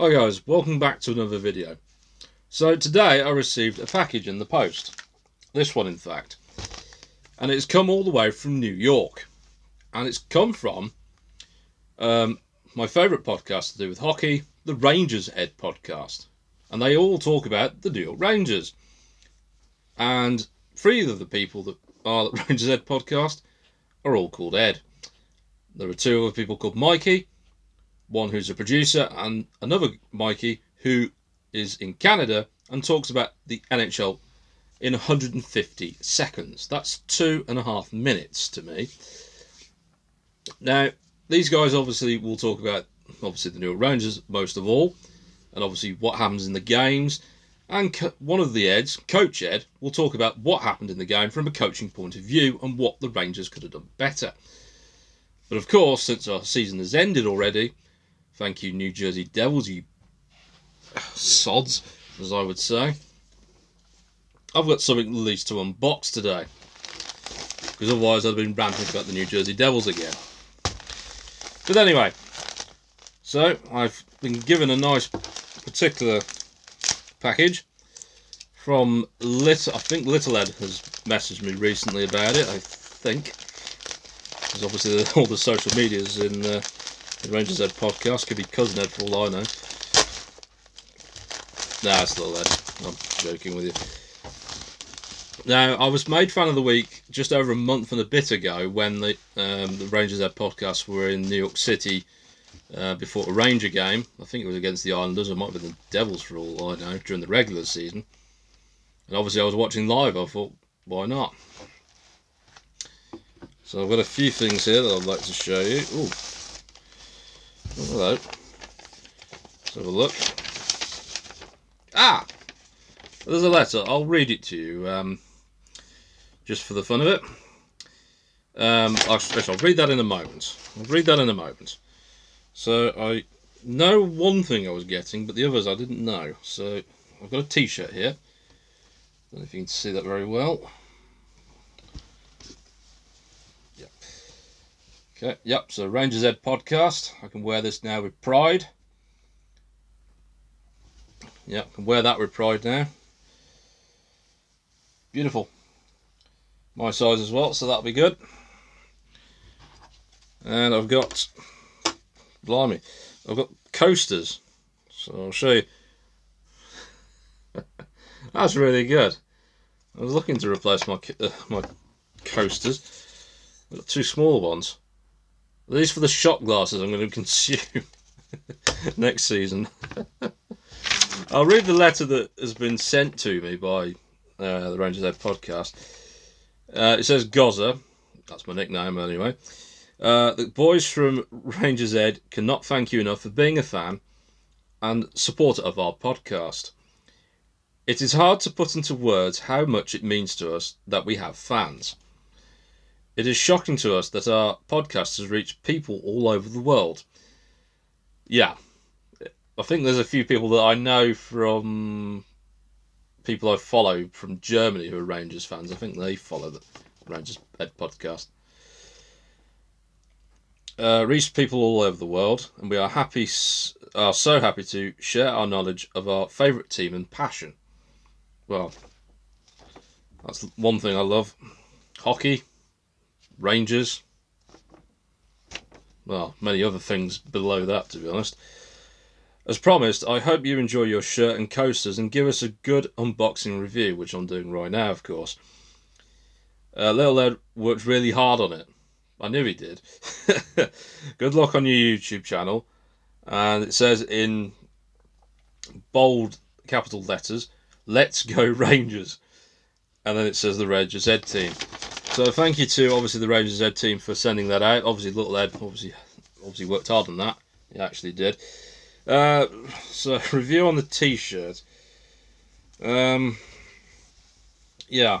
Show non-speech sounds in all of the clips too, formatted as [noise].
Hi guys, welcome back to another video. So today I received a package in the post. This one in fact. And it's come all the way from New York. And it's come from um, my favourite podcast to do with hockey, the Rangers Ed podcast. And they all talk about the New York Rangers. And three of the people that are the [laughs] Rangers Ed podcast are all called Ed. There are two other people called Mikey, one who's a producer, and another Mikey who is in Canada and talks about the NHL in 150 seconds. That's two and a half minutes to me. Now, these guys obviously will talk about obviously the New York Rangers most of all, and obviously what happens in the games. And one of the Eds, Coach Ed, will talk about what happened in the game from a coaching point of view and what the Rangers could have done better. But of course, since our season has ended already, Thank you, New Jersey Devils, you sods, as I would say. I've got something at least to unbox today. Because otherwise I'd have been ranting about the New Jersey Devils again. But anyway, so I've been given a nice particular package from Little. I think Little Ed has messaged me recently about it. I think because obviously [laughs] all the social medias in uh, the Rangers Ed podcast. Could be Cousin Ed for all I know. Nah, it's Little Ed. I'm joking with you. Now, I was made fan of the week just over a month and a bit ago when the um, the Rangers Ed podcast were in New York City uh, before a Ranger game. I think it was against the Islanders. It might have been the Devils for all I know during the regular season. And obviously, I was watching live. I thought, why not? So I've got a few things here that I'd like to show you. Ooh. Hello. Let's have a look. Ah! There's a letter. I'll read it to you, um, just for the fun of it. Um, I'll, I'll read that in a moment. I'll read that in a moment. So I know one thing I was getting, but the others I didn't know. So I've got a T-shirt here. I don't know if you can see that very well. Okay, yep, so Rangers Ed podcast. I can wear this now with pride. Yeah, I can wear that with pride now. Beautiful. My size as well, so that'll be good. And I've got, blimey, I've got coasters. So I'll show you. [laughs] That's really good. I was looking to replace my uh, my coasters. I've got two smaller ones. These for the shot glasses I'm going [laughs] to consume next season. [laughs] I'll read the letter that has been sent to me by uh, the Rangers Ed podcast. Uh, it says Gozza, that's my nickname anyway. Uh, the boys from Rangers Ed cannot thank you enough for being a fan and supporter of our podcast. It is hard to put into words how much it means to us that we have fans. It is shocking to us that our podcast has reached people all over the world. Yeah, I think there's a few people that I know from people I follow from Germany who are Rangers fans. I think they follow the Rangers Ed podcast. Uh, reached people all over the world, and we are happy, are so happy to share our knowledge of our favourite team and passion. Well, that's one thing I love: hockey, Rangers. Well, many other things below that, to be honest. As promised, I hope you enjoy your shirt and coasters and give us a good unboxing review, which I'm doing right now, of course. Uh, Little Ed worked really hard on it. I knew he did. [laughs] good luck on your YouTube channel. And it says in bold capital letters, Let's go [laughs] Rangers. And then it says the Rangers Ed team. So thank you to obviously the Rangers Ed team for sending that out. Obviously, Little Ed obviously obviously worked hard on that. He actually did. Uh, so [laughs] review on the T-shirt. Um, yeah,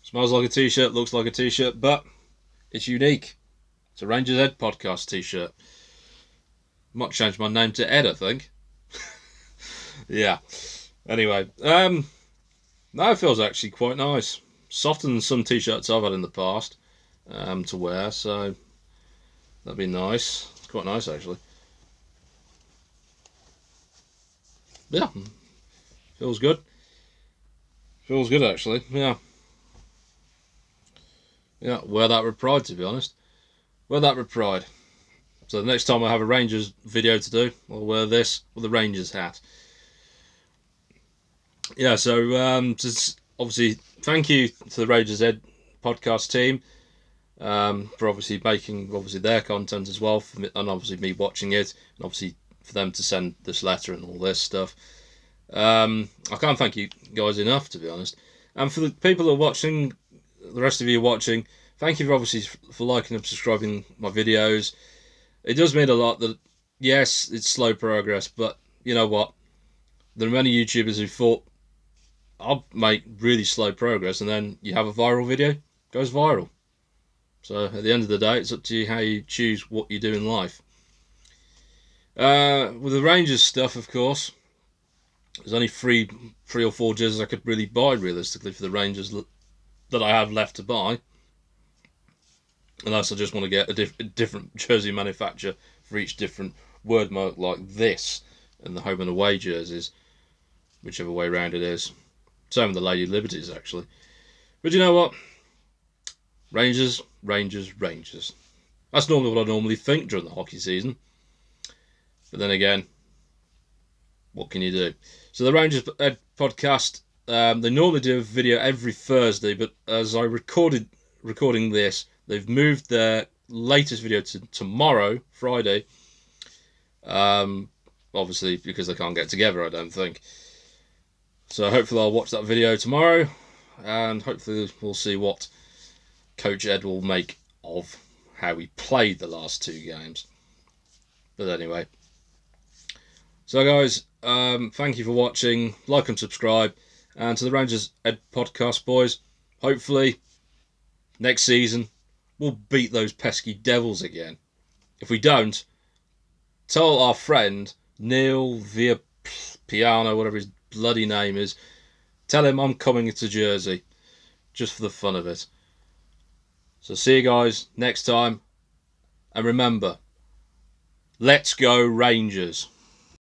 smells like a T-shirt, looks like a T-shirt, but it's unique. It's a Rangers Ed podcast T-shirt. Might change my name to Ed, I think. [laughs] yeah. Anyway, um, no, it feels actually quite nice. Softer than some t-shirts I've had in the past um, to wear, so that'd be nice. It's quite nice actually. Yeah, mm, feels good. Feels good actually, yeah. Yeah, wear that with pride to be honest. Wear that with pride. So the next time I have a Rangers video to do, I'll wear this with the Rangers hat. Yeah, so um, just obviously thank you to the Rangers Ed podcast team um, for obviously making obviously their content as well, me, and obviously me watching it, and obviously for them to send this letter and all this stuff. Um, I can't thank you guys enough, to be honest. And for the people that are watching, the rest of you watching, thank you for obviously for liking and subscribing my videos. It does mean a lot that, yes, it's slow progress, but you know what? There are many YouTubers who thought I'll make really slow progress, and then you have a viral video, goes viral. So at the end of the day, it's up to you how you choose what you do in life. Uh, with the Rangers stuff, of course, there's only three, three or four jerseys I could really buy realistically for the Rangers that I have left to buy. Unless I just want to get a, diff a different [laughs] jersey manufacturer for each different word mark like this and the home and away jerseys, whichever way round it is. Same with the Lady Liberties actually. But you know what? Rangers, Rangers, Rangers. That's normally what I normally think during the hockey season. But then again, what can you do? So the Rangers podcast, um, they normally do a video every Thursday, but as I recorded recording this, they've moved their latest video to tomorrow, Friday. Um, obviously because they can't get together, I don't think. So hopefully I'll watch that video tomorrow, and hopefully we'll see what Coach Ed will make of how he played the last two games. But anyway, so, guys, um, thank you for watching. Like and subscribe. And to the Rangers Ed podcast, boys, hopefully next season we'll beat those pesky Devils again. If we don't, tell our friend Neil Via Piano, whatever his bloody name is, tell him I'm coming to Jersey just for the fun of it. So, see you guys next time. And remember, let's go, Rangers.